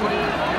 Brasil.